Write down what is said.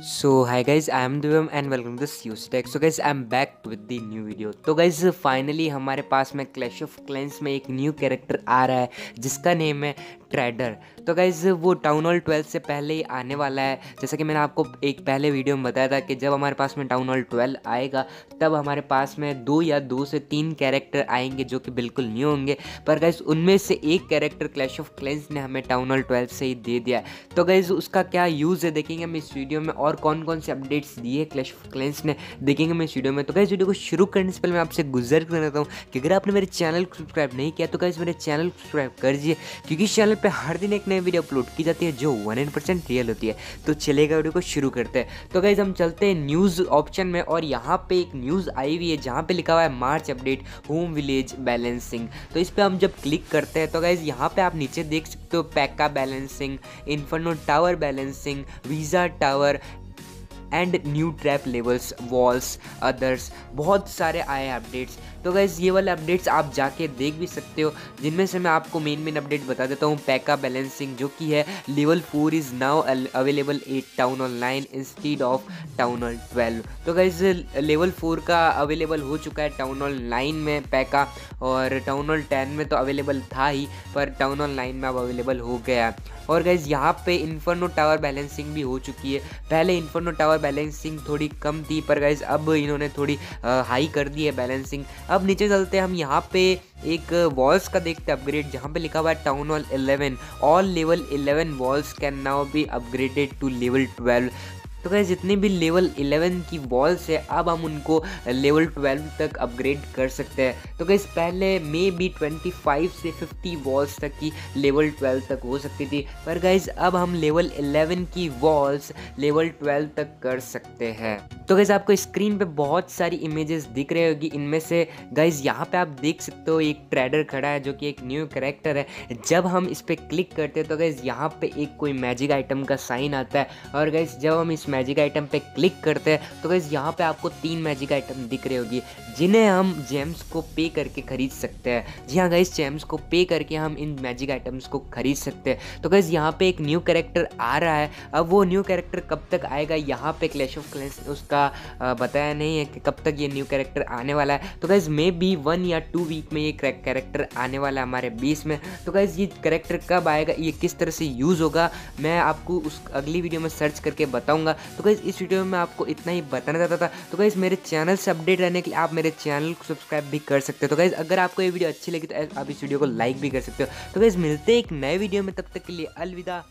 So hi guys I am Divam and welcome to this Tech. So guys, I am back with the new video तो guys finally हमारे पास में clash of clans में एक new character आ रहा है जिसका नेम है ट्रेडर तो गाइज़ वो टाउन हॉल ट्वेल्व से पहले ही आने वाला है। जैसा कि मैंने आपको एक पहले वीडियो में बताया था कि जब हमारे पास में टाउन हॉल ट्वेल्व आएगा तब हमारे पास में दो या दो से तीन कैरेक्टर आएँगे जो कि बिल्कुल न्यू होंगे। पर गाइज़ उनमें से एक कैरेक्टर क्लैश ऑफ़ क्लेंस ने हमें टाउन हॉल ट्वेल्व से ही दे दिया है। तो गाइज़ उसका क्या यूज़ है देखेंगे हम इस वीडियो में। और कौन कौन से अपडेट्स दिए क्लैश ऑफ़ क्लेंस ने देखेंगे मैं इस वीडियो में। तो गाइज़ वीडियो को शुरू करने से पहले मैं आपसे गुजर कर रहा हूँ कि अगर आपने मेरे चैनल को सब्सक्राइब नहीं किया तो गाइज़ मेरे चैनल को सब्सक्राइब कर दीजिए क्योंकि इस चैनल पर हर दिन एक नई वीडियो अपलोड की जाती है, जो वन रियल होती है। तो चलेगा वीडियो को शुरू करते हैं। तो गाइज़ हम चलते हैं न्यूज़ ऑप्शन में, और यहाँ पर एक न्यूज़ आई हुई है, जहाँ पर लिखा हुआ है March update home village balancing तो इस पर हम जब क्लिक करते हैं तो गाइज़ यहाँ पे आप नीचे देख सकते हो Paika balancing inferno tower balancing visa tower and new trap levels walls others बहुत सारे आए अपडेट्स तो गैस ये वाले अपडेट्स आप जाके देख भी सकते हो। जिनमें से मैं आपको मेन मेन अपडेट बता देता हूँ पैका बैलेंसिंग जो कि है level four is now available at town hall eleven instead of town hall twelve तो गैस लेवल फोर का अवेलेबल हो चुका है टाउन ऑल नाइन में पैका और टाउन ऑल टेन में तो अवेलेबल था ही, पर टाउन ऑल नाइन में अब अवेलेबल हो गया और गैज़ यहाँ पे इन्फर्नो टावर बैलेंसिंग भी हो चुकी है। पहले इन्फर्नो टावर बैलेंसिंग थोड़ी कम थी, पर गैज़ अब इन्होंने थोड़ी हाई कर दी है बैलेंसिंग अब नीचे चलते हम यहाँ पे एक वॉल्स का देखते हैं अपग्रेड जहाँ पे लिखा हुआ है town hall 11 hall level 11 walls can now be upgraded to level 12 तो क्या जितनी भी लेवल 11 की वॉल्स है, अब हम उनको लेवल 12 तक अपग्रेड कर सकते हैं। तो कैसे पहले मे बी 25 से 50 वॉल्स तक की लेवल 12 तक हो सकती थी। पर गाइज़ अब हम लेवल 11 की वॉल्स लेवल 12 तक कर सकते हैं। तो गैज़ आपको स्क्रीन पे बहुत सारी इमेजेस दिख रही होगी। इनमें से गाइज़ यहाँ पे आप देख सकते हो एक ट्रेडर खड़ा है, जो कि एक न्यू करेक्टर है। जब हम इस पर क्लिक करते हैं तो गैज़ यहाँ पे एक कोई मैजिक आइटम का साइन आता है। और गैज़ जब हम इस मैजिक आइटम पे क्लिक करते हैं। तो गैज़ यहाँ पे आपको तीन मैजिक आइटम दिख रही होगी, जिन्हें हम जेम्स को पे करके खरीद सकते हैं। जी हाँ गाइज़ जेम्स को पे करके हम इन मैजिक आइटम्स को खरीद सकते हैं। तो गैज़ यहाँ पे एक न्यू कैरेक्टर आ रहा है। अब वो न्यू कैरेक्टर कब तक आएगा, यहाँ पे क्लैश ऑफ़ क्लैंस उसका बताया नहीं है कि कब तक ये न्यू कैरेक्टर आने वाला है। तो गैज़ मे बी वन या टू वीक में ये कैरेक्टर आने वाला है हमारे बीस में। तो गैज़ ये कैरेक्टर कब आएगा, ये किस तरह से यूज़ होगा, मैं आपको उस अगली वीडियो में सर्च करके बताऊँगा। तो कहीं इस वीडियो में आपको इतना ही बताना चाहता था। तो कहीं मेरे चैनल से अपडेट रहने के लिए आप मेरे चैनल को सब्सक्राइब भी कर सकते हो। तो कहीं अगर आपको ये वीडियो अच्छी लगी तो आप इस वीडियो को लाइक भी कर सकते हो। तो गैज़ मिलते एक नए वीडियो में, तब तक के लिए अलविदा।